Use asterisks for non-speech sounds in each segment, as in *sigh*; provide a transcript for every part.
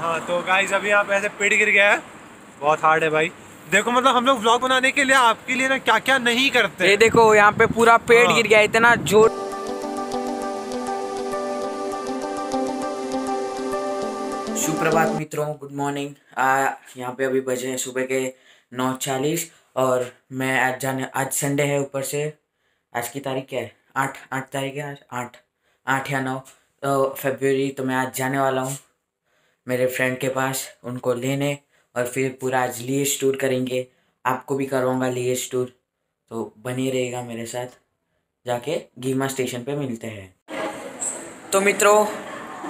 हाँ तो गाइस अभी यहाँ पे ऐसे पेड़ गिर गया है। बहुत हार्ड है भाई। देखो मतलब हम लोग व्लॉग बनाने के लिए आपके लिए ना क्या क्या नहीं करते। ये देखो यहाँ पे पूरा पेड़ हाँ। गिर गया इतना ज़ोर सुप्रभात मित्रों गुड मॉर्निंग यहाँ पे अभी बजे हैं सुबह के नौ चालीस और मैं आज जाने आज संडे है ऊपर से। आज की तारीख क्या है? आठ आठ तारीख है आज आठ आठ या नौ। तो फरवरी तो मैं आज जाने वाला हूँ। मेरे फ्रेंड के पास उनको लेने और फिर पूरा आज लिएज टूर करेंगे। आपको भी करवाऊँगा लिएज टूर तो बनी रहेगा मेरे साथ। जाके गीमा स्टेशन पे मिलते हैं। तो मित्रों,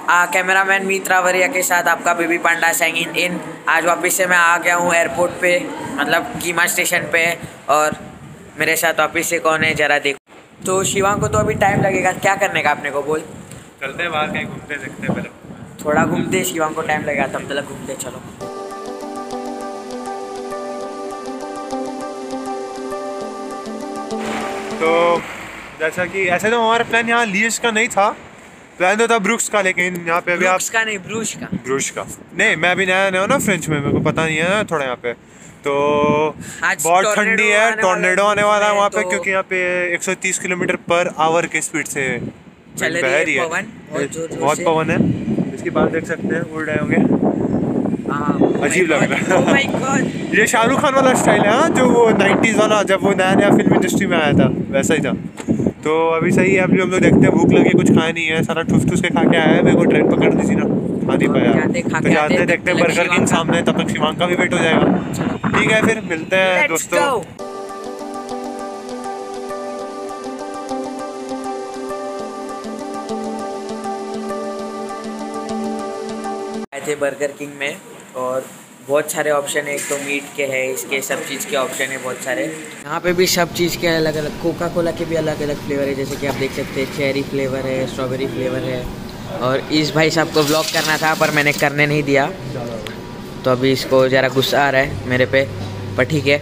आ कैमरामैन मीत रावरिया के साथ आपका बेबी पांडा सैंगिन इन आज वापस से मैं आ गया हूँ एयरपोर्ट पे मतलब गीमा स्टेशन पे। और मेरे साथ वापस से कौन है, जरा देखो। तो शिवांग को तो अभी टाइम लगेगा। क्या करने का आपने को बोल? चलते बाहर कहीं घूमते देखते पहले। थोड़ा घूमते शिवांग को टाइम लगेगा तब तक घूमते चलो। तो जैसा कि ऐसे तो हमारा प्लान यहाँ लीज का नहीं था। प्लान तो था ब्रुक्स का लेकिन यहाँ पे अभी आप का नहीं ब्रूश का। ब्रुश का। नहीं मैं अभी नया नया हूँ ना फ्रेंच में मेरे को पता नहीं है ना थोड़ा यहाँ पे। तो बहुत ठंडी है टॉर्नेडो आने वाला है वहाँ पे तो- क्योंकि यहाँ पे 130 किलोमीटर पर आवर के स्पीड से चल रही है पवन, बहुत। पवन है। इसकी बात देख सकते हैं उड़ रहे होंगे। हाँ अजीब लग रहा है। ये शाहरुख खान वाला स्टाइल है हाँ जो वो 90s वाला जब वो नया नया फ़िल्म इंडस्ट्री में आया था वैसा ही था। तो अभी सही है अभी हम लोग देखते हैं भूख लगी कुछ खाया नहीं है सारा ठुस ठुस के खा के आया है मेरे को ट्रेन पकड़ दी थी ना खा नहीं पाया तो जाते हैं देखते हैं बर्गर किंग सामने तब तक शिवांग का भी वेट हो जाएगा। ठीक है फिर मिलते हैं दोस्तों। थे बर्गर किंग में और बहुत सारे ऑप्शन है, एक तो मीट के है, इसके सब चीज़ के ऑप्शन है बहुत सारे। यहाँ पे भी सब चीज़ के अलग अलग कोका कोला के भी अलग अलग फ्लेवर है, जैसे कि आप देख सकते हैं चेरी फ्लेवर है स्ट्रॉबेरी फ्लेवर है। और इस भाई साहब को ब्लॉक करना था, पर मैंने करने नहीं दिया। तो अभी इसको ज़रा गुस्सा आ रहा है मेरे पे, पर ठीक है।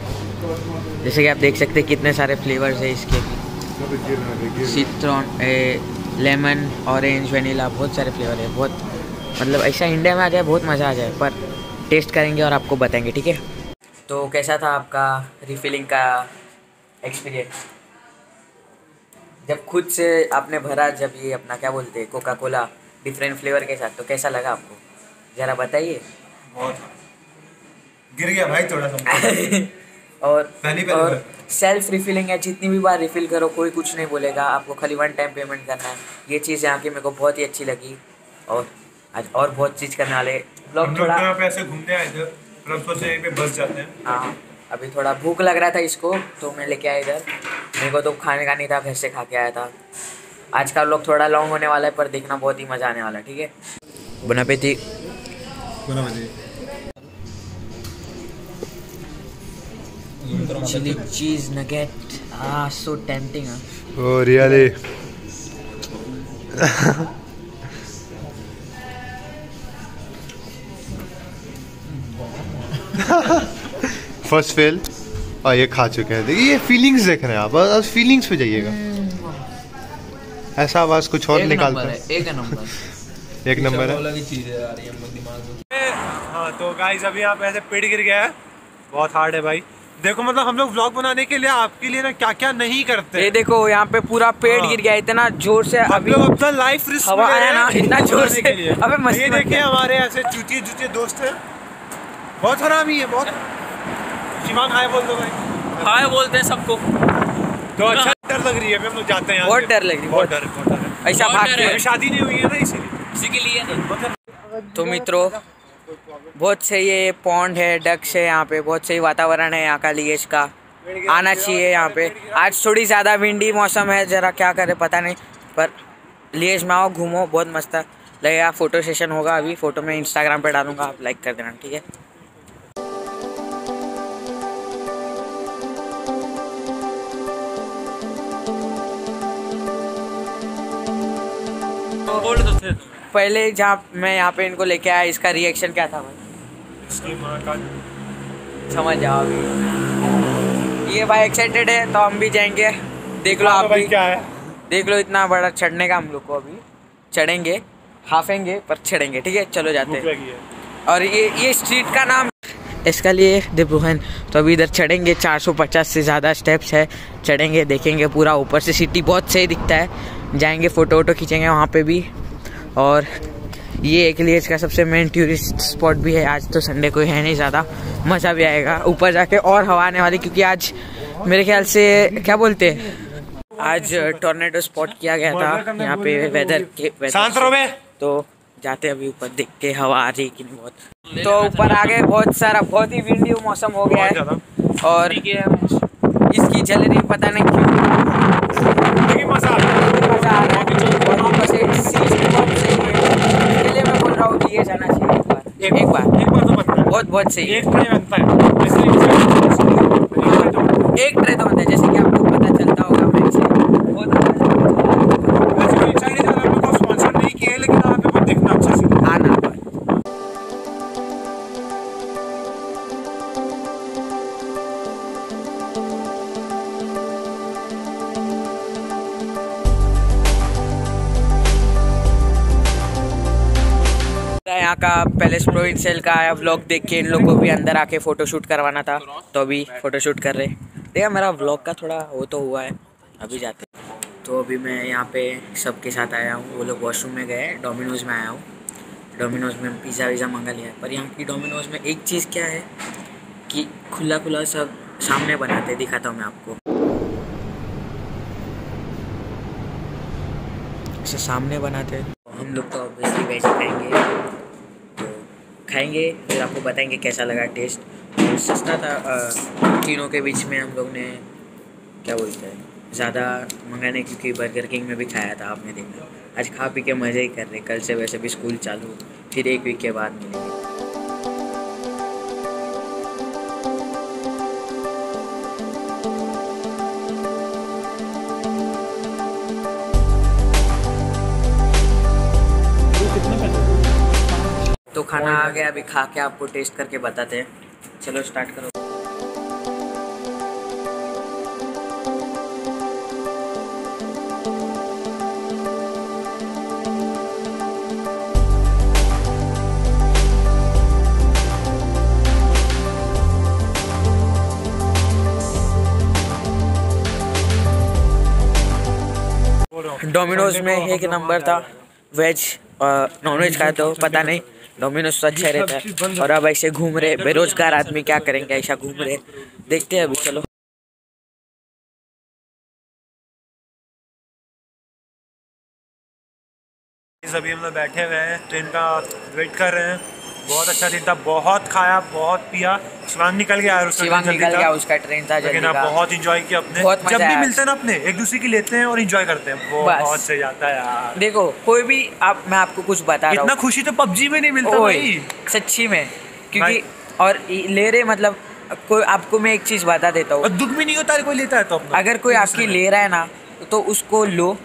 जैसे कि आप देख सकते हैं कितने सारे फ्लेवर्स है इसके। सिट्रॉन लेमन ऑरेंज वेनीला बहुत सारे फ्लेवर है, बहुत मतलब ऐसा इंडिया में आ जाए बहुत मज़ा आ जाए पर टेस्ट करेंगे और आपको बताएँगे ठीक है? तो कैसा था आपका रिफिलिंग का एक्सपीरियंस जब खुद से आपने भरा जब ये अपना क्या बोलते हैं कोका कोला डिफरेंट फ्लेवर के साथ तो कैसा लगा आपको? ज़रा बताइए। बहुत। गिर गया भाई थोड़ा सा। *laughs* और पहली पहली और सेल्फ रिफिलिंग है जितनी भी बार रिफिल करो कोई कुछ नहीं बोलेगा आपको खाली वन टाइम पेमेंट करना है। ये चीज़ यहाँ की मेरे को बहुत ही अच्छी लगी। और आज और बहुत चीज़ करने वाले ब्लॉग थोड़ा यहाँ पे ऐसे घूमते आए थे फिर हम सोचे यहीं पे बस जाते हैं। हाँ अभी थोड़ा भूख लग रहा था इसको तो मैं लेके आया इधर। मेरे को तो खाने का नहीं था घर से खा के आया था। आज का लोग थोड़ा लॉन्ग होने वाला है पर देखना बहुत ही मज़ा आने वाला है ठीक है? बना पे थी chilli cheese nugget ah so tempting ah. Oh really first fail और ये खा चुके हैं। देखिए ये फीलिंग्स देख रहे हैं आप। बस फीलिंग्स पे जाइएगा। ऐसा आवाज़ कुछ और निकालता है है। एक नंबर। *laughs* एक नंबर है। हाँ तो गाइस अभी यहाँ पे ऐसे पेड़ गिर गया है। बहुत हार्ड है भाई। देखो मतलब हम लोग व्लॉग बनाने के लिए आपके लिए ना क्या क्या नहीं करते। ये देखो यहाँ पे पूरा पेड़ हाँ। गिर गया इतना ज़ोर से अभी लोग अपना लाइफ रिस्क हवा आया ना, इतना *laughs* ज़ोर से। अबे ये देखिए हमारे ऐसे चूतिए चूतिए दोस्त हैं। बहुत हरामी है बहुत। शिवांग हाय बोल दो भाई। हाय बोलते हैं सबको। तो अच्छा डर लग रही है अभी हम लोग जाते हैं बहुत डर लग रही है, बहुत डर बहुत डर। ऐसा भाग के अभी शादी नहीं हुई है ना इसीलिए। इसी के लिए। तो मित्रों बहुत सही ये पॉन्ड है डक्स है यहाँ पे बहुत सही वातावरण है यहाँ का लिएज का। आना चाहिए यहाँ पे। आज थोड़ी ज़्यादा विंडी मौसम है ज़रा क्या करे पता नहीं। पर लिएज में आओ घूमो बहुत मस्त है। लगेगा फ़ोटो सेशन होगा अभी फ़ोटो में इंस्टाग्राम पे डालूँगा आप लाइक कर देना ठीक है? पहले जहाँ मैं यहाँ पे इनको लेके आया इसका रिएक्शन क्या था भाई? समझ जाओ अभी ये भाई एक्साइटेड है तो हम भी जाएँगे। देख लो हाँ, आप तो भी। क्या है? देख लो इतना बड़ा चढ़ने का हम लोग को अभी। चढ़ेंगे हाफेंगे पर चढ़ेंगे ठीक है? चलो जाते हैं। और ये ये स्ट्रीट का नाम इसका लिए दिब्रुहन तो अभी इधर चढ़ेंगे 450 से ज़्यादा स्टेप्स है। चढ़ेंगे देखेंगे पूरा ऊपर से। सिटी बहुत सही दिखता है। जाएँगे फ़ोटो वोटो खींचेंगे वहाँ पे भी। और ये एक लिए इसका सबसे मेन टूरिस्ट स्पॉट भी है। आज तो संडे कोई है नहीं ज़्यादा। मज़ा भी आएगा। ऊपर जाके और हवा आने वाली क्योंकि आज मेरे ख्याल से क्या बोलते हैं? आज टोर्नेडो स्पॉट किया गया था। यहाँ पे वेदर के बे। तो जाते अभी ऊपर देख के हवा आ रही है कि नहीं बहुत। तो ऊपर आ गए बहुत सारा बहुत ही विंडी मौसम हो गया है। और इसकी चल रही पता नहीं क्यों लेकिन मज़ा आ रहा है। मज़ा आ रहा है बहुत सही है इसके मैं बोल रहा हूँ लिए जाना चाहिए। एक बार एक बार एक बार तो बनता है बहुत बहुत सही। एक ट्रे बनता है। एक ट्रे तो बनता है जैसे कि आपको यहाँ का पैलेस प्रोविंशियल का आया व्लॉग देख के इन लोगों को भी अंदर आके फ़ोटो शूट करवाना था। तो अभी फ़ोटो शूट कर रहे। देखा मेरा व्लॉग का थोड़ा वो तो हुआ है। अभी जाते तो अभी मैं यहाँ पे सबके साथ आया हूँ। वो लोग वॉशरूम में गए डोमिनोज़ में आया हूँ। डोमिनोज़ में पिज़्ज़ा वीज़ा मंगा लिया। पर यहाँ की डोमिनोज़ में एक चीज़ क्या है कि खुला खुला सब सामने बनाते दिखाता हूँ मैं आपको। सामने बनाते। हम लोग तो ऑब्वियसली वेज खाएँगे। खाएँगे, फिर आपको बताएँगे कैसा लगा टेस्ट सस्ता था तीनों के बीच में हम लोग ने, क्या बोलते हैं, ज़्यादा मंगाने क्योंकि बर्गर किंग में भी खाया था आपने देखा। आज खा पी के मज़े ही कर रहे कल से वैसे भी स्कूल चालू, फिर एक वीक के बाद मिलेंगे। खाना आ गया, अभी खा के आपको टेस्ट करके बताते हैं। चलो स्टार्ट करो। डोमिनोज में एक नंबर था वेज नॉन वेज खाए तो पता नहीं डोमिनोज तो अच्छा रहता है। और अब ऐसे घूम रहे, बेरोजगार आदमी क्या करेंगे, ऐसा घूम रहे। देखते हैं अभी, चलो। अभी हम लोग बैठे हुए हैं, ट्रेन का वेट कर रहे हैं। बहुत अच्छा दिन था, बहुत खाया, बहुत पिया। शिवांग निकल गया उसका शिवांग निकल। गया उसका ट्रेन था लेकिन आप बहुत इंजॉय किया अपने। बहुत जब भी मिलते हैं ना अपने एक दूसरे की लेते हैं और इंजॉय करते हैं। वो बहुत सही जाता है यार। देखो कोई भी आप मैं आपको कुछ बता रहा इतना खुशी तो पबजी में नहीं मिलता भाई। सच्ची में। क्योंकि और ले रहे मतलब कोई आपको मैं एक चीज़ बता देता हूँ। दुख भी नहीं होता है कोई लेता है तो अपना। अगर कोई आपकी ले रहा है ना तो उसको लो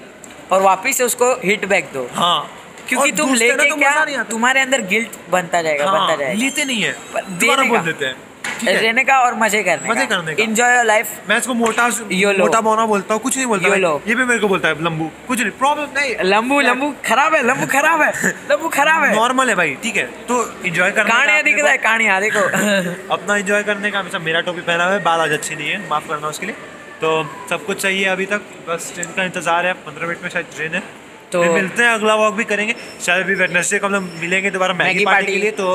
और वापिस से उसको हिट बैक दो। हाँ। क्योंकि तुम लेके तो क्या आता। तुम्हारे अंदर गिल्ट बनता जाएगा हाँ, बनता हाँ, जाएगा। लेते नहीं है। देने बोल देते हैं है। रहने का और मज़े करने मज़े करने का। इंजॉय योर लाइफ मैं इसको मोटा। मोटा बोना बोलता हूँ कुछ नहीं बोलता। YOLO। ये भी मेरे को बोलता है लंबू। कुछ नहीं प्रॉब्लम नहीं। लंबू लंबू खराब है लंबू खराब है *laughs* लंबू खराब है। नॉर्मल है भाई ठीक है। तो एंजॉय करने कहानियाँ दिख रहा है कहानियाँ देखो। *laughs* अपना एंजॉय करने का हमेशा मेरा टॉपिक पहना हुआ है बाल आज अच्छी नहीं है माफ़ करना उसके लिए। तो सब कुछ सही है अभी तक बस ट्रेन का इंतज़ार है पंद्रह मिनट में शायद ट्रेन है। तो- मिलते हैं अगला वॉक भी करेंगे। शायद अभी वेडनेसडे को हम लोग मिलेंगे दोबारा मैगी पार्टी। के लिए तो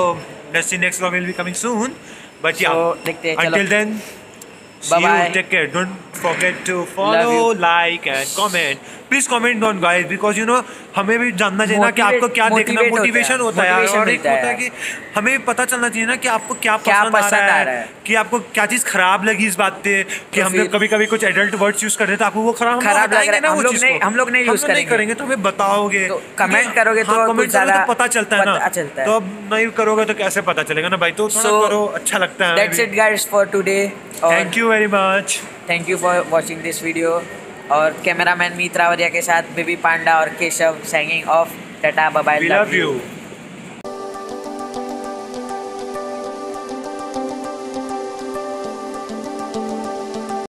next next vlog will be coming soon but या So, देखते हैं, चलो। until then see you Bye-bye. take care don't forget to follow you. like and comment Please comment on guys because you know हमें भी जानना चाहिए ना कि आपको क्या देखना मोटिवेशन होता है। और एक होता है कि हमें भी पता चलना चाहिए ना कि आपको क्या पसंद, आ रहा है। कि आपको क्या चीज़ खराब लगी इस बात पे कि तो हमने कभी कभी कुछ एडल्ट वर्ड्स यूज़ कर रहे हैं तो आपको वो खराब हम खराब लग रहा है, ना हम वो लोग नहीं- को। हम लोग नहीं use नहीं करेंगे। तो हमें बताओगे। तो है? comment करोगे तो हाँ, comment करोगे तो पता चलता है ना। तो अब नहीं करोगे तो कैसे पता चलेगा ना भाई? तो करो अच्छा लगता है that's it guys for today thank you very much thank you for watching this video और कैमरामैन मीत रावरिया के साथ बेबी पांडा और Keshav signing off tata bye we love you